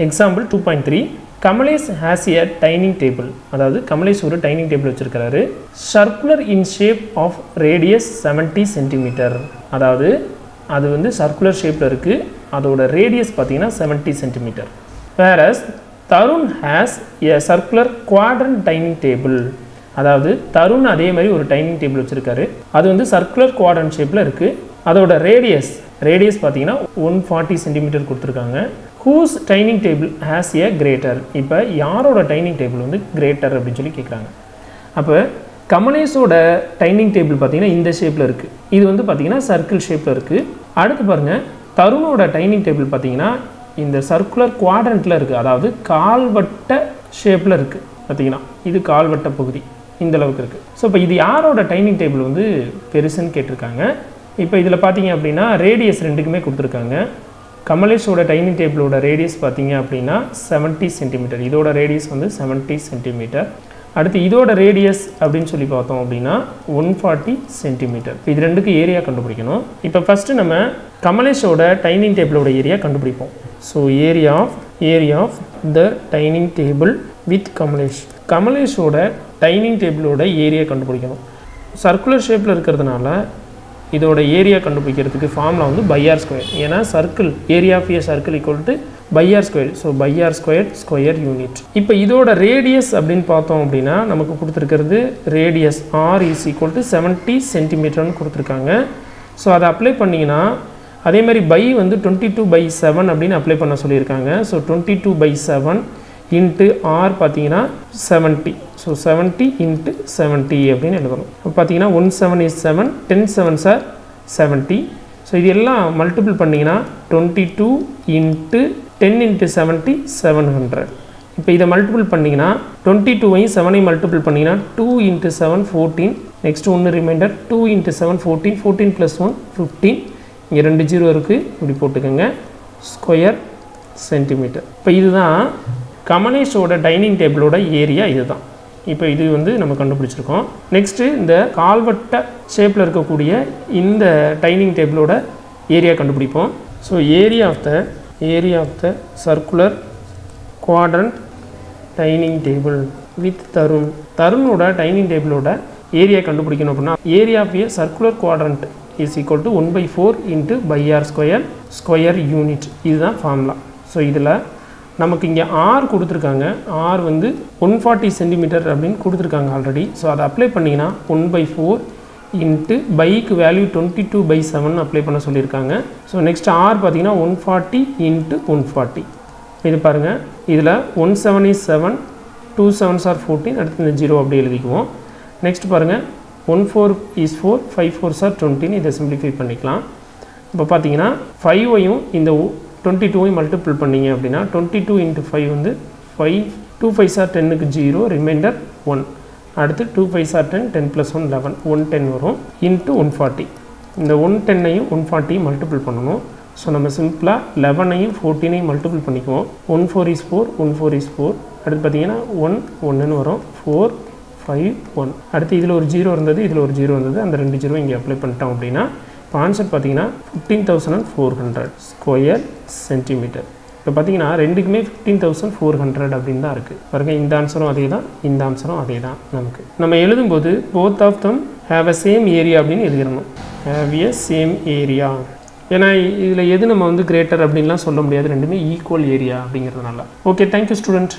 Example two point three Kamlesh has a dining table அதாவது கமலேஷ் ஒரு dining table வச்சுருக்கிறாரு. Circular in shape of radius seventy centimetre அதாவது அது வந்து circular ஷேப்பில் இருக்குது அதோட ரேடியஸ் பார்த்தீங்கன்னா seventy centimetre whereas Tarun has a circular quadrant dining table அதாவது தருண் அதே மாதிரி ஒரு டைனிங் டேபிள் வச்சுருக்காரு. அது வந்து சர்க்குலர் குவாட்ரன் ஷேப்பில் இருக்குது அதோட ரேடியஸ் ரேடியஸ் பார்த்தீங்கன்னா ஒன் ஃபார்ட்டி சென்டிமீட்டர் கொடுத்துருக்காங்க. Whose dining table has a greater இப்போ யாரோட டைனிங் டேபிள் வந்து கிரேட்டர் அப்படின்னு சொல்லி கேட்குறாங்க அப்போ கமலேஷோட டைனிங் டேபிள் பார்த்தீங்கன்னா இந்த ஷேப்பில் இருக்குது இது வந்து பார்த்தீங்கன்னா சர்க்கிள் ஷேப்பில் இருக்குது அடுத்து பாருங்கள் தருணோட டைனிங் டேபிள் பார்த்தீங்கன்னா இந்த சர்க்குலர் குவாட்ரண்ட்டில் இருக்குது அதாவது கால்வட்ட ஷேப்பில் இருக்குது பார்த்தீங்கன்னா இது கால்வட்ட பகுதி. இந்த அளவுக்கு இருக்குது ஸோ இப்போ இது யாரோட டைனிங் டேபிள் வந்து பெருசுன்னு கேட்டிருக்காங்க? இப்போ இதில் பார்த்தீங்க அப்படின்னா ரேடியஸ் ரெண்டுக்குமே கொடுத்துருக்காங்க. கமலேஷோட டைனிங் டேபிளோட ரேடியஸ் பார்த்தீங்க அப்படின்னா செவன்ட்டி சென்டிமீட்டர் இதோட ரேடியஸ் வந்து செவன்ட்டி சென்டிமீட்டர் அடுத்து இதோட ரேடியஸ் அப்படின்னு சொல்லி பார்த்தோம் அப்படின்னா ஒன் ஃபார்ட்டி சென்டிமீட்டர் இது ரெண்டுக்கு ஏரியா கண்டுபிடிக்கணும். இப்போ ஃபஸ்ட்டு நம்ம கமலேஷோட டைனிங் டேபிளோட ஏரியா கண்டுபிடிப்போம். So area of area of the dining table with Kamlesh. கமலேஷோட dining டேபிளோட ஏரியா கண்டுபிடிக்கணும். சர்க்குலர் ஷேப்பில் இருக்கிறதுனால இதோட ஏரியா கண்டுபிடிக்கிறதுக்கு ஃபார்முலா வந்து பையார் ஸ்கொயர் ஏன்னா circle area of a circle equal to pi r square so pi r square square unit இப்போ இதோட ரேடியஸ் அப்படின்னு பார்த்தோம் அப்படின்னா நமக்கு கொடுத்துருக்கிறது radius r is equal to seventy சென்டிமீட்டர்னு கொடுத்துருக்காங்க. ஸோ அதை அப்ளை பண்ணிங்கன்னா அதே மாதிரி பை வந்து டுவெண்ட்டி டூ பை செவன் அப்படின்னு அப்ளை பண்ண சொல்லியிருக்காங்க. So twenty two by seven into r பார்த்தீங்கன்னா seventy so seventy into seventy அப்படின்னு எழுதணும். இப்போ பார்த்தீங்கன்னா one seven is seven ten seven sir seventy so இது எல்லாம் மல்டிபிள் பண்ணிங்கன்னா twenty two into ten into seventy seven hundred இப்போ இதை மல்டிபிள் பண்ணிங்கன்னா டுவெண்ட்டி டூவையும் செவனையும் மல்டிபிள் பண்ணிங்கன்னா two into seven fourteen next ஒன்று remainder two into seven fourteen fourteen plus one fifteen இங்கே ரெண்டு ஜீரோ இருக்குது இப்படி போட்டுக்கோங்க. ஸ்கொயர் சென்டிமீட்டர் இப்போ இதுதான் கமலேஷோட டைனிங் டேபிளோட ஏரியா இதுதான். இப்போ இது வந்து நம்ம கண்டுபிடிச்சிருக்கோம். நெக்ஸ்ட்டு இந்த கால்வட்ட ஷேப்பில் இருக்கக்கூடிய இந்த டைனிங் டேபிளோட ஏரியா கண்டுபிடிப்போம். So area of the area of the circular quadrant dining table with Tarun. தருணோட dining டேபிளோட ஏரியா கண்டுபிடிக்கணும் அப்படின்னா area of a circular quadrant is equal to one by four into pi r square square unit இதுதான் formula so இதில் நமக்கு இங்கே R கொடுத்துருக்காங்க. R வந்து one forty centimetre அப்படின்னு கொடுத்துருக்காங்க ஆல்ரெடி ஸோ அதை அப்ளை பண்ணிங்கன்னா one by four into bike value twenty two by seven apply பண்ண சொல்லியிருக்காங்க. ஸோ நெக்ஸ்ட் ஆர் பார்த்தீங்கன்னா one forty into one forty இது பாருங்கள் இதில் one seven is seven two sevens are fourteen அடுத்து இந்த ஜீரோ அப்படி எழுதிக்குவோம். நெக்ஸ்ட் பாருங்கள் one four is four five four sir டுவெண்ட்டின்னு இதை சிம்பிளிஃபை பண்ணிக்கலாம். இப்போ பார்த்தீங்கன்னா ஃபைவையும் இந்த டுவெண்ட்டி டூவையும் மல்டிபிள் பண்ணிங்க அப்படின்னா டுவெண்ட்டி டூ இன்ட்டு ஃபைவ் வந்து ஃபைவ் டூ ஃபைவ் சார் டென்னுக்கு ஜீரோ ரிமைண்டர் ஒன் அடுத்து two five sir ten ten plus one eleven one ten வரும். இன்ட்டு ஒன் ஃபார்ட்டி இந்த ஒன் டென்னையும் ஒன் ஃபார்ட்டியும் மல்டிபிள் பண்ணணும். ஸோ நம்ம சிம்பிளாக லெவனையும் ஃபோர்டீனையும் மல்டிபிள் பண்ணிக்குவோம். One four is four one four is four அடுத்து பார்த்தீங்கன்னா ஒன் ஒன்றுன்னு வரும். ஃபோர் ஃபைவ் ஒன் அடுத்து இதில் ஒரு ஜீரோ இருந்தது இதில் ஒரு ஜீரோ இருந்தது. அந்த ரெண்டு ஜீரோ இங்கே அப்ளை பண்ணிட்டோம் அப்படின்னா இப்போ ஆன்சர் பார்த்தீங்கன்னா fifteen thousand and four hundred square centimetre இப்போ பார்த்தீங்கன்னா ரெண்டுக்குமே ஃபிஃப்டீன் தௌசண்ட் ஃபோர் ஹண்ட்ரட் அப்படின்னு தான் இருக்குது பாருங்கள் இந்த ஆன்சரும் அதே தான் இந்த ஆன்சரும் அதே தான் நமக்கு. நம்ம எழுதும்போது both of them have a same area அப்படின்னு எழுதிடணும் ஹேவ் எ சேம் ஏரியா ஏன்னா இதில் எது நம்ம வந்து கிரேட்டர் அப்படின்லாம் சொல்ல முடியாது. ரெண்டுமே ஈக்குவல் ஏரியா அப்படிங்கிறதுனால. Okay thank you student